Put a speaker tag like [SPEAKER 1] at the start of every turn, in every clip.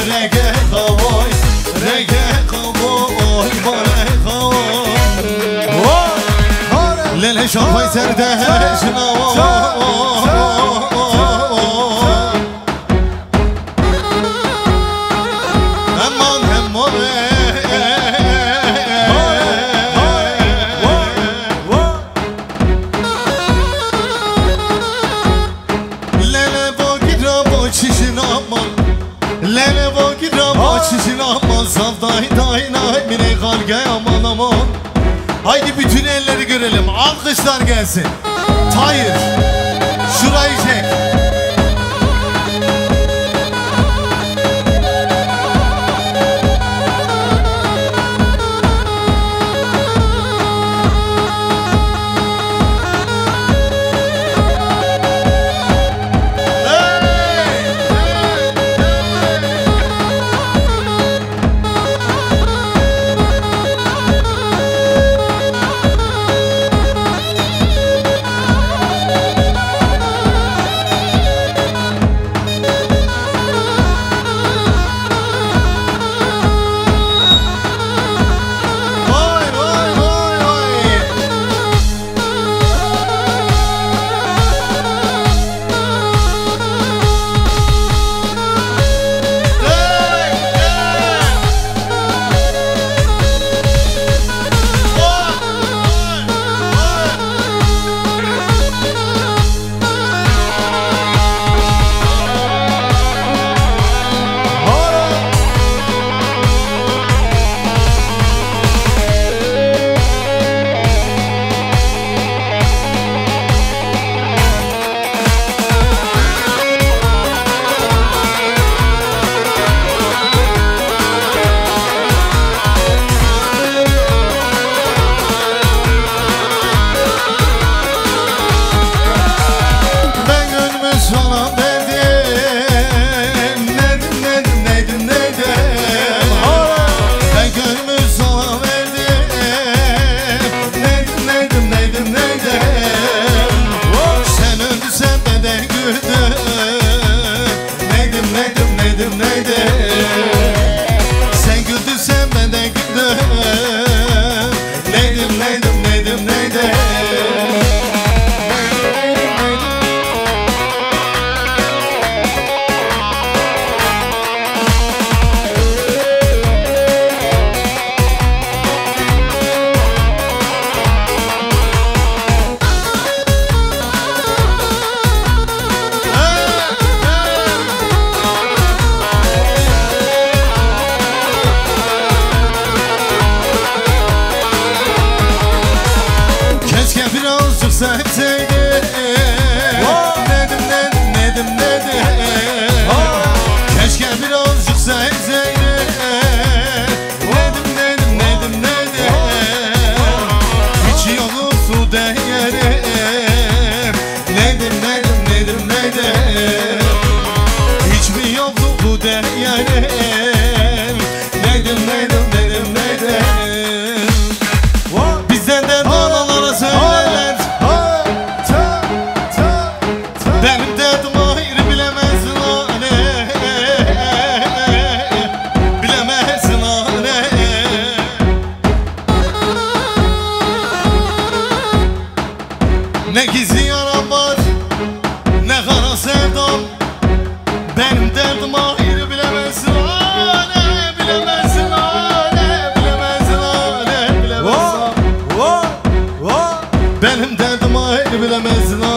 [SPEAKER 1] رگه خوای رگه خوای باره خوای. لیل شام پای سرده شنوای görelim. Alkışlar gelsin. Tayyip. Şurayı çek. sometimes Benim derdim ayrı bilemezsin. ha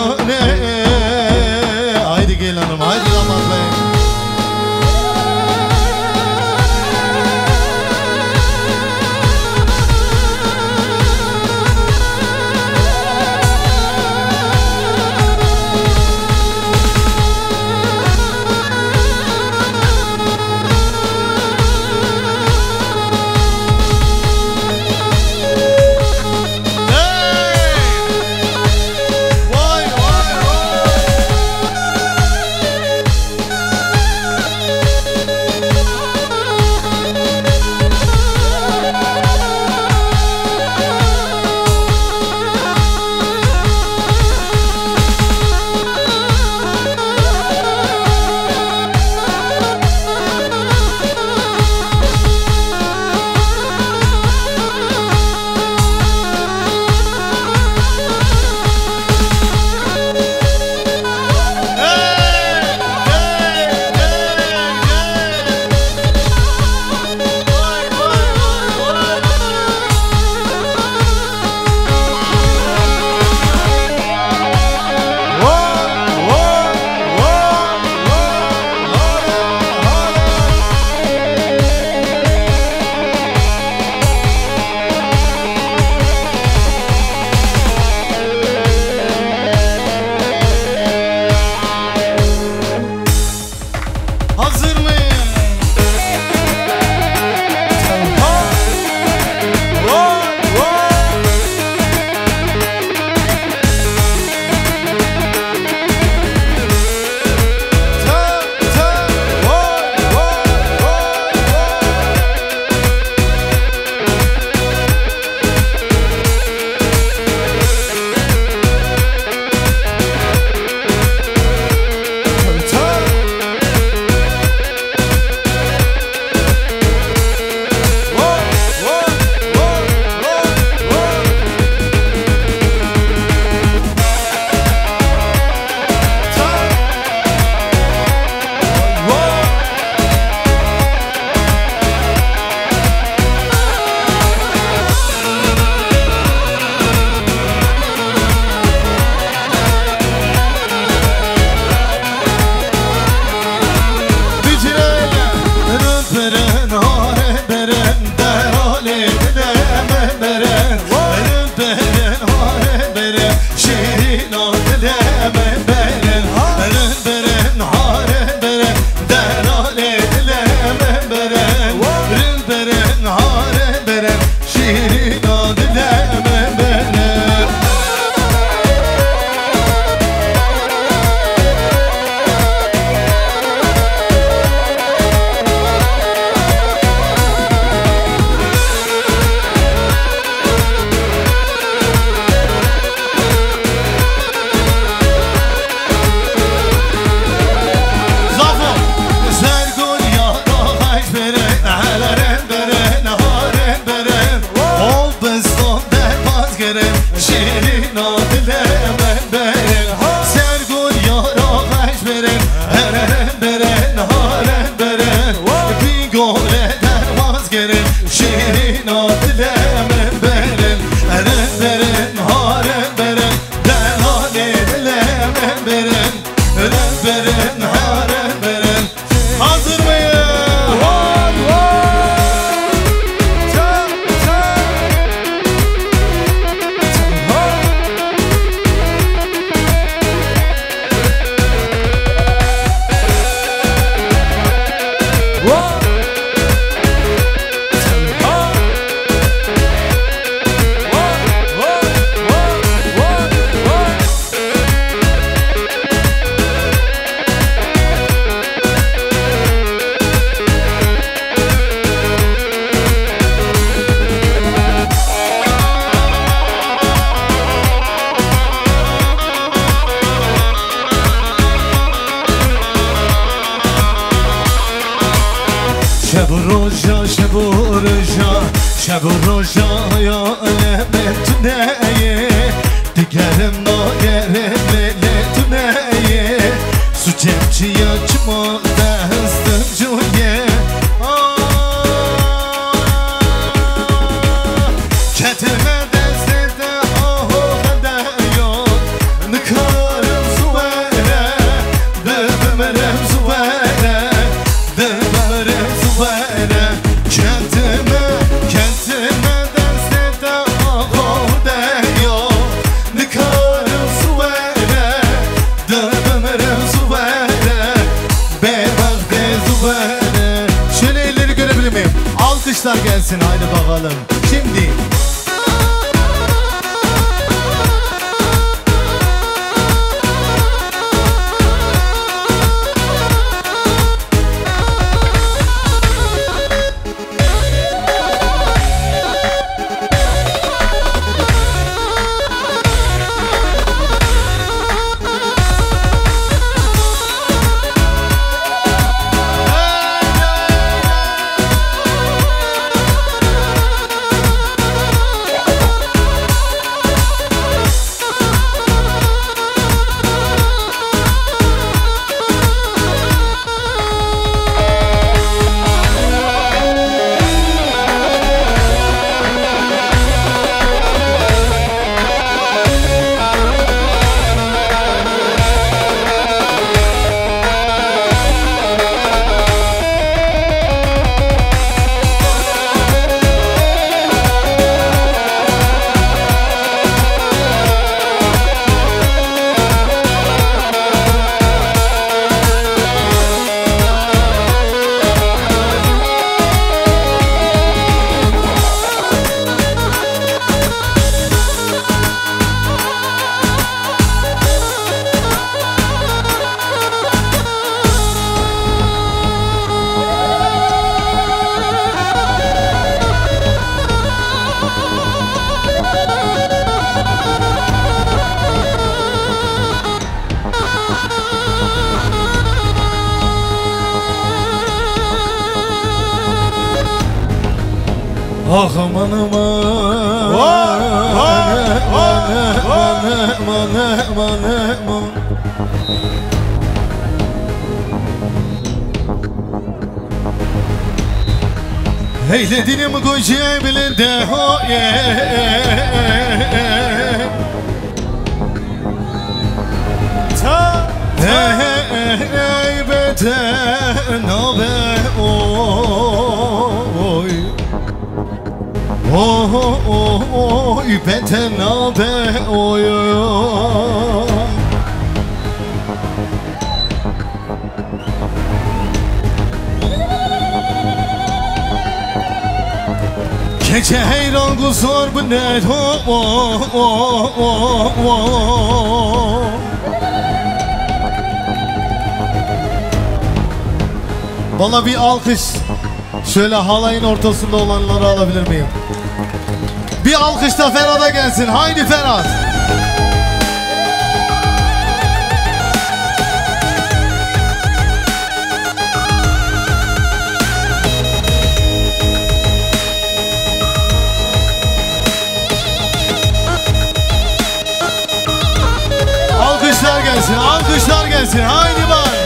[SPEAKER 1] haydi Ah aman aman aman aman aman aman Eyledinim koca bilinde hoye
[SPEAKER 2] Ta
[SPEAKER 1] Ey beden abe oy Oh oh oh beden abe oy oy Gece heyran kusur bu ne? Oh oh oh oh oh Bana bir alkış. Şöyle halayın ortasında olanları alabilir miyim? Bir alkış da Ferhat'a gelsin. Haydi Ferhat. Alkışlar gelsin, alkışlar gelsin. Haydi bak.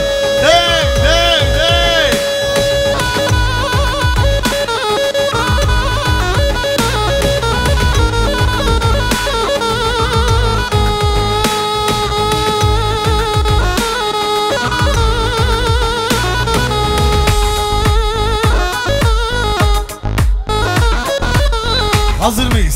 [SPEAKER 1] Hazır mıyız?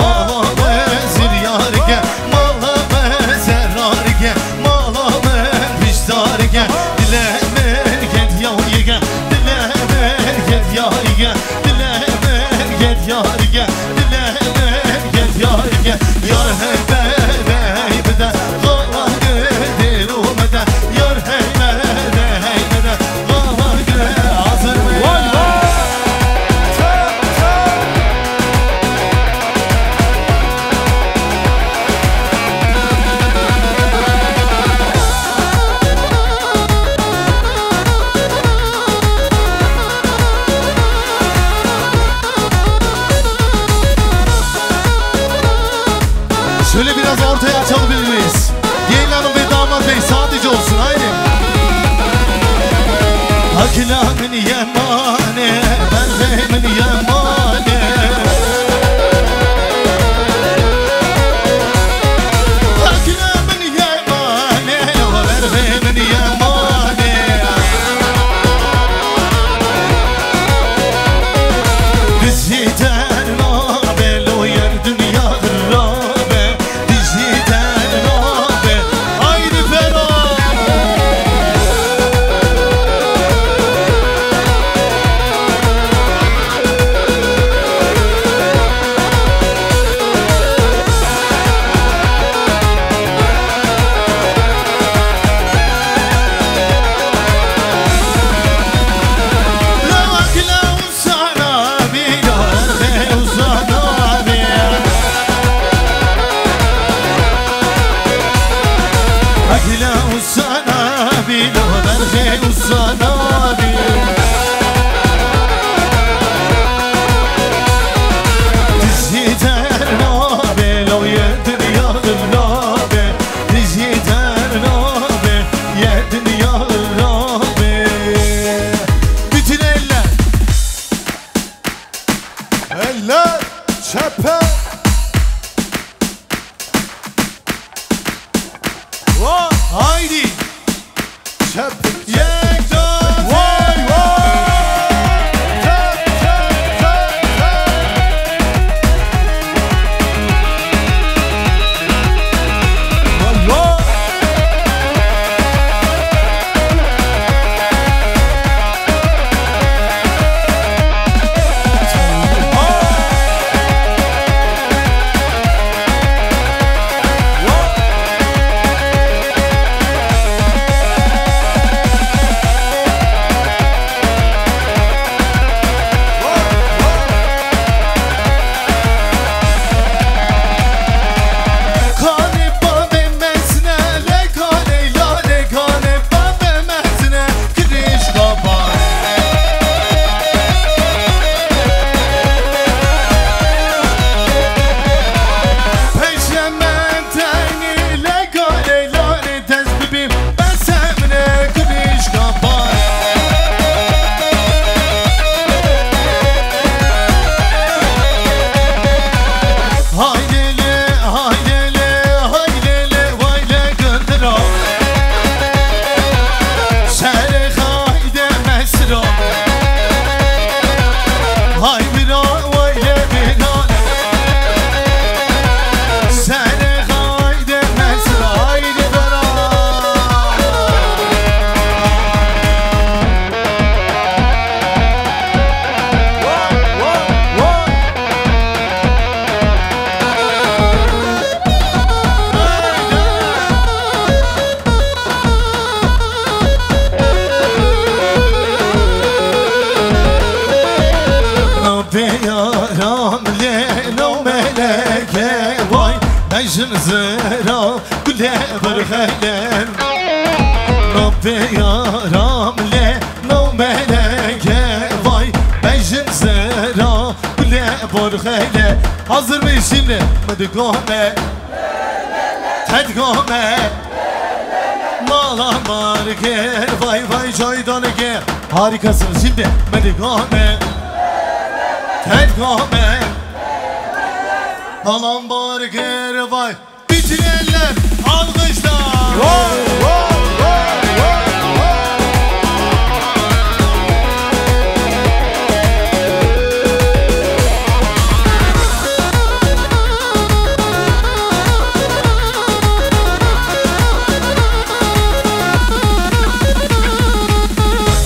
[SPEAKER 2] oh, oh, oh.
[SPEAKER 1] Belen Rabbe yaram le no meleke Vay bejim zera bile borhele Hazır mıyız şimdi? Medigome Tedgome Mala marger Vay vay joydan ge Harikasınız şimdi Medigome Tedgome Alan barger vay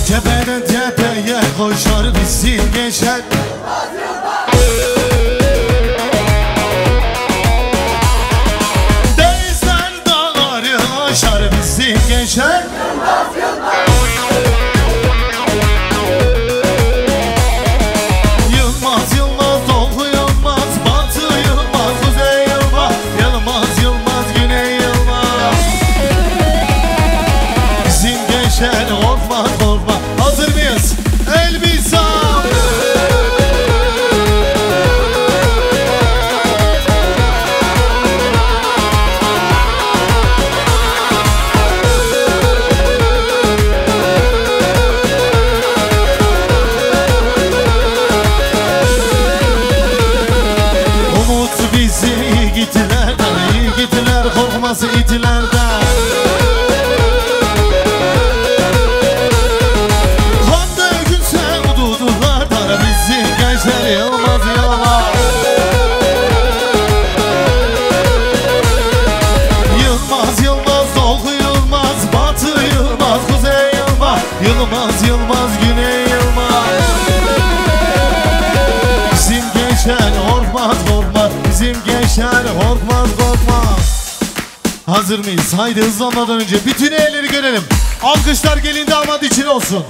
[SPEAKER 1] Tepeden tepeye koşar bizim geçer Hazır mıyız? Haydi hızlanmadan önce bütün elleri görelim Alkışlar gelin damat için olsun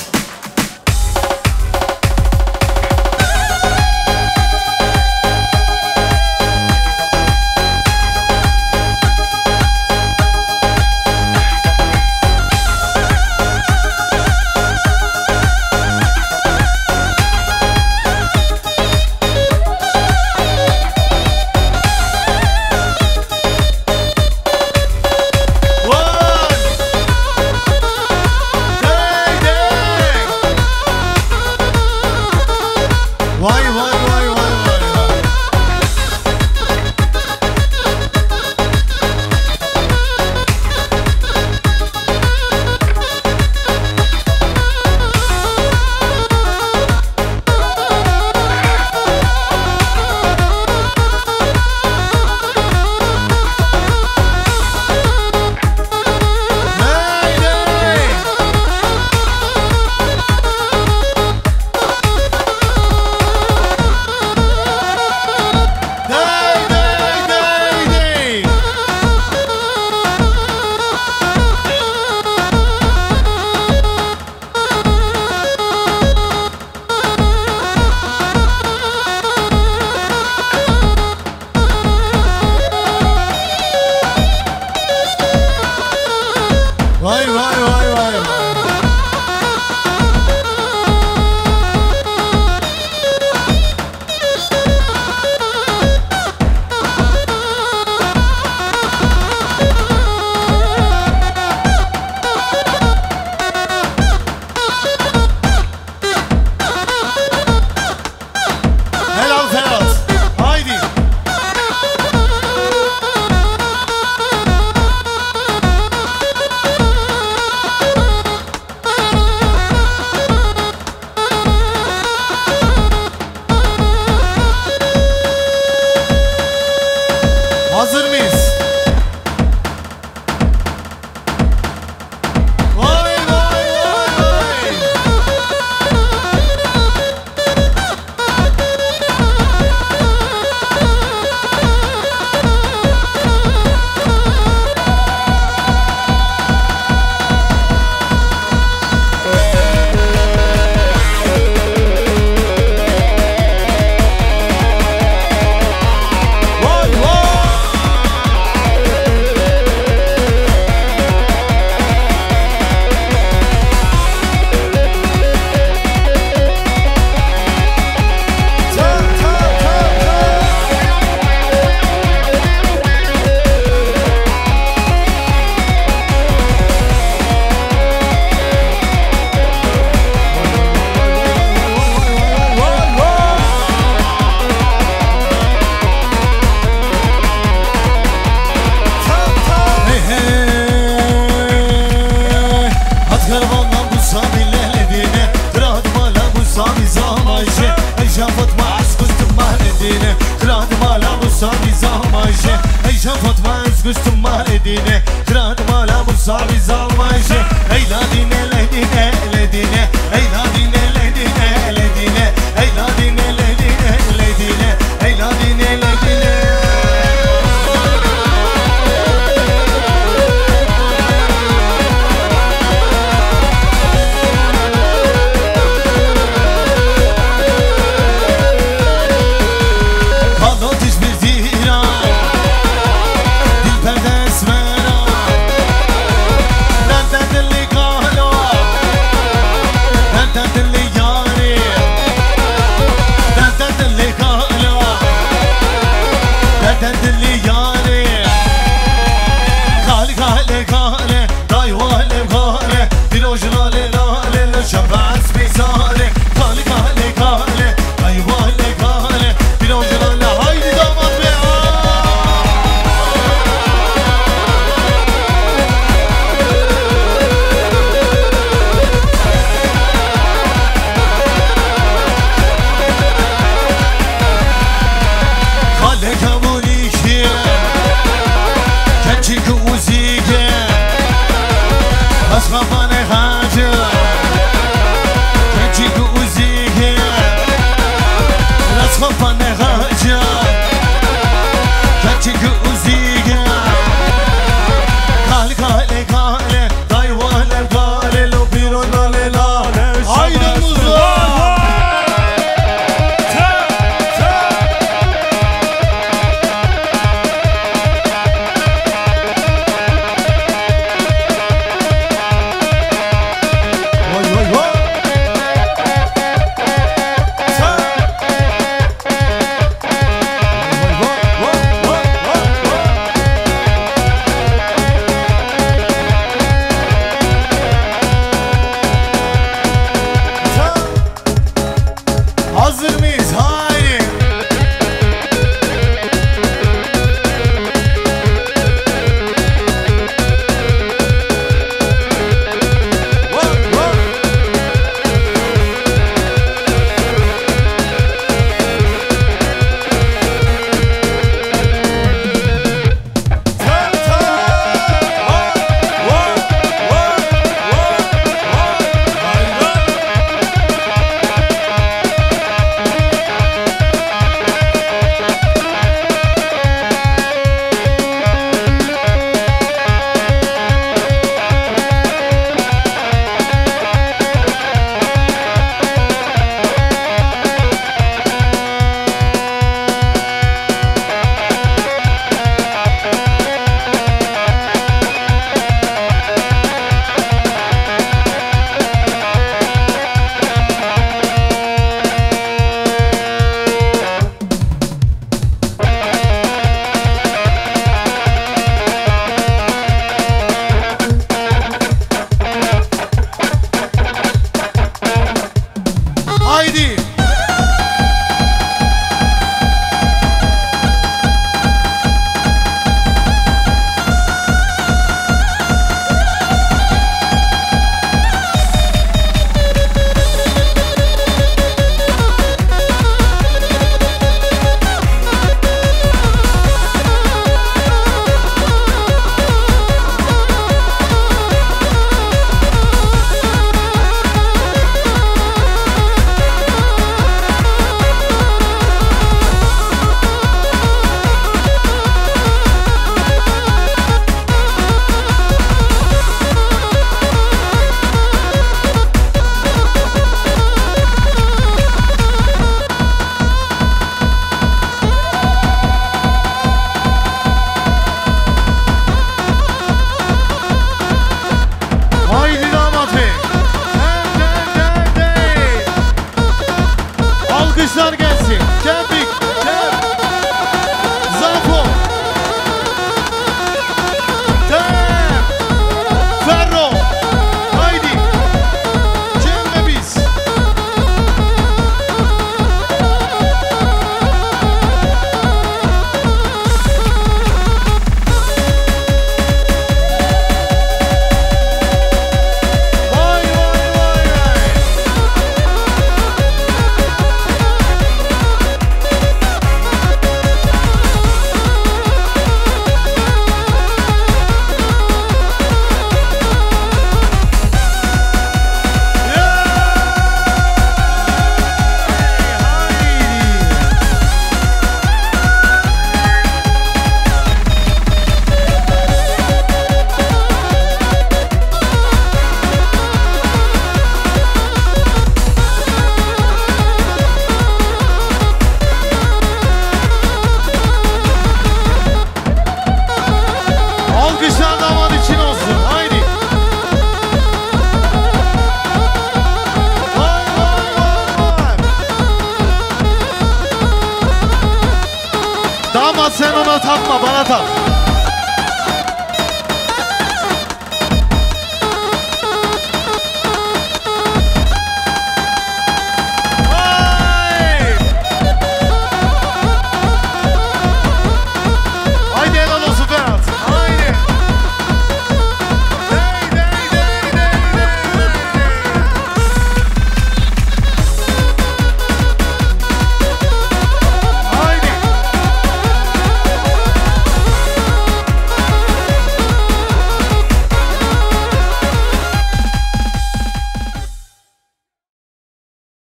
[SPEAKER 1] 지금